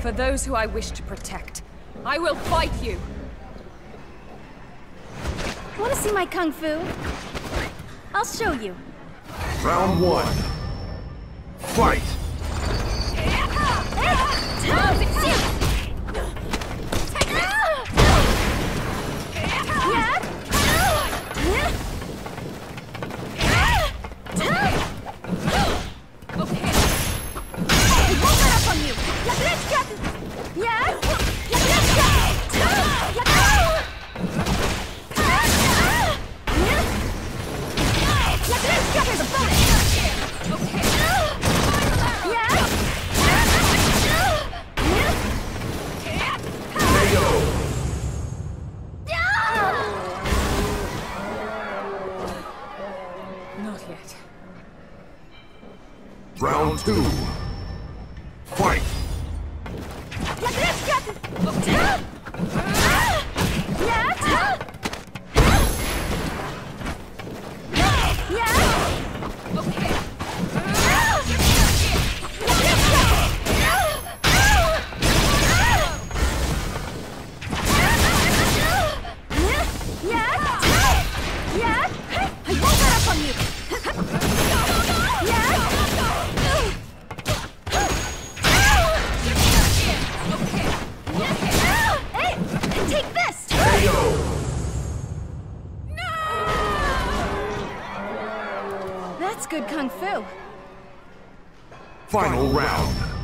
for those who I wish to protect. I will fight you! Want to see my kung fu? I'll show you. Round one. Fight! Not yet. Round two. Fight! Good kung fu. Final round.